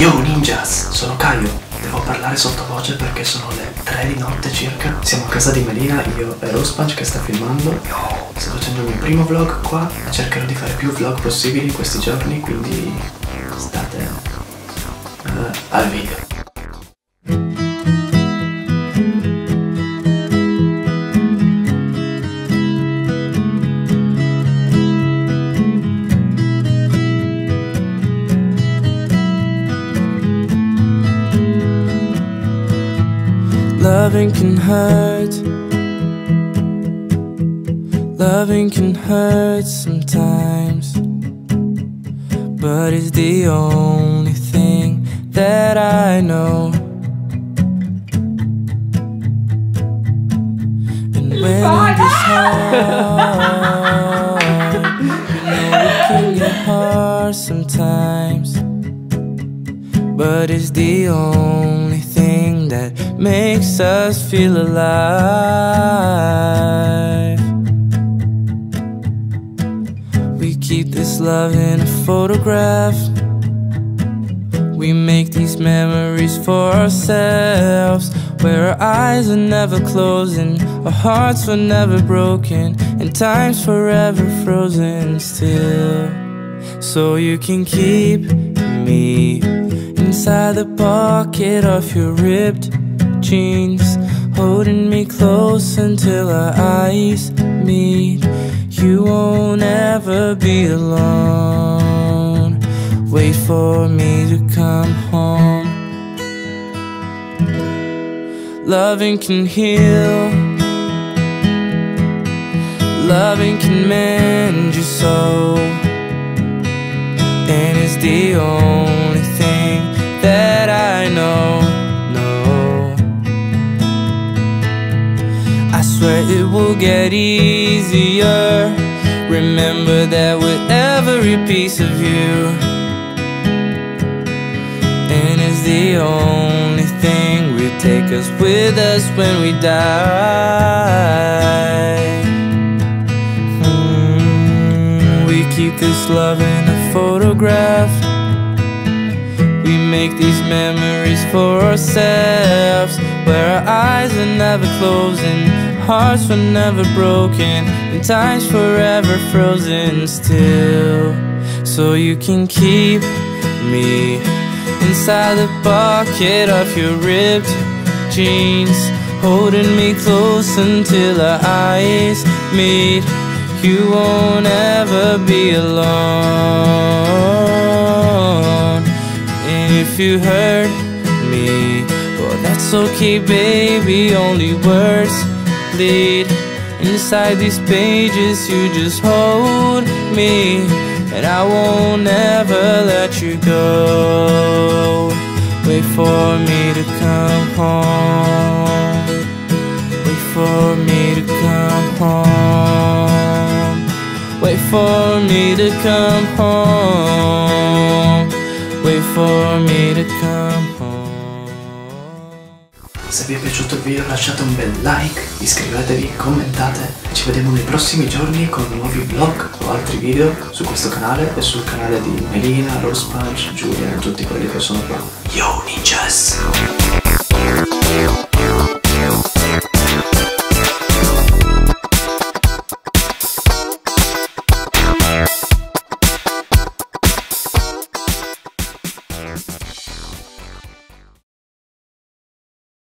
Yo ninjas, sono Caio. Devo parlare sottovoce perché sono le 3 di notte circa. Siamo a casa di Melina, io e Rospunch che sta filmando. Sto facendo il mio primo vlog qua e cercherò di fare più vlog possibili questi giorni, quindi state uh, al video. Loving can hurt. Loving can hurt sometimes. But it's the only thing that I know. And when it gets hard, you know it can get hard sometimes. But it's the only that makes us feel alive. We keep this love in a photograph. We make these memories for ourselves. Where our eyes are never closing, our hearts were never broken, and time's forever frozen still. So you can keep me inside the pocket of your ripped jeans Holding me close until our eyes meet. You won't ever be alone. Wait for me to come home. Loving can heal. Loving can mend your soul. And it's the only swear it will get easier. Remember that with every piece of you And it's the only thing will take us with us when we die. Mm, We keep this love in a photograph. We make these memories for ourselves Where our eyes are never closing Hearts were never broken And time's forever frozen still. So you can keep me Inside the pocket of your ripped jeans Holding me close until our eyes meet. You won't ever be alone. If you hurt that's okay, baby Only words bleed Inside these pages You just hold me And I won't ever let you go. Wait for me to come home. Wait for me to come home. Wait for me to come home. Wait for me to come home. Se vi è piaciuto il video lasciate un bel like, iscrivetevi, commentate ci vediamo nei prossimi giorni con nuovi vlog o altri video su questo canale e sul canale di Melina, Rose Punch, Giulia e tutti quelli che sono qua. Yo ninjas!